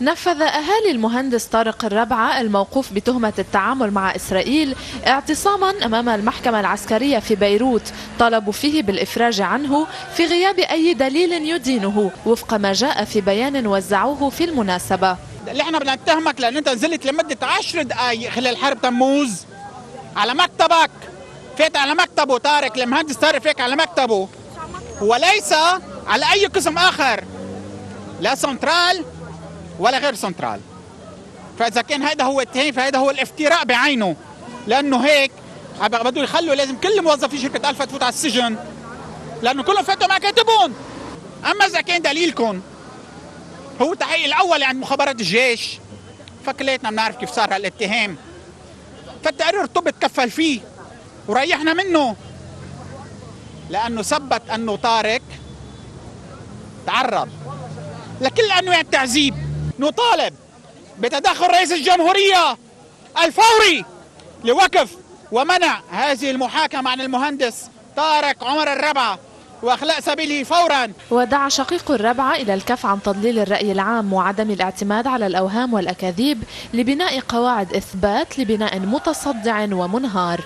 نفذ أهالي المهندس طارق الربعة الموقوف بتهمة التعامل مع إسرائيل اعتصاما أمام المحكمة العسكرية في بيروت. طلبوا فيه بالإفراج عنه في غياب أي دليل يدينه وفق ما جاء في بيان وزعوه في المناسبة. اللي إحنا بدنا نتهمك لأن أنت نزلت لمدة عشر دقائق خلال حرب تموز. على مكتبك. فيت على مكتبه طارق المهندس طارق فيك على مكتبه. وليس على أي قسم آخر. لا سنترال ولا غير سنترال. فإذا كان هذا هو التهم فهذا هو الافتراء بعينه. لأنه هيك بده يخلوا لازم كل موظفي شركة ألفا تفوت على السجن. لأنه كلهم فاتوا مع كاتبون. أما إذا كان دليلكم هو التحقيق الأول عند مخابرات الجيش. فكليتنا بنعرف كيف صار هالاتهام. فالتقرير الطبي تكفل فيه. وريحنا منه. لأنه ثبت أنه طارق تعرض لكل أنواع التعذيب. نطالب بتدخل رئيس الجمهورية الفوري لوقف ومنع هذه المحاكمة عن المهندس طارق عمر الربعه وأخلاء سبيله فورا. ودعا شقيق الربعة إلى الكف عن تضليل الرأي العام وعدم الاعتماد على الأوهام والأكاذيب لبناء قواعد إثبات لبناء متصدع ومنهار.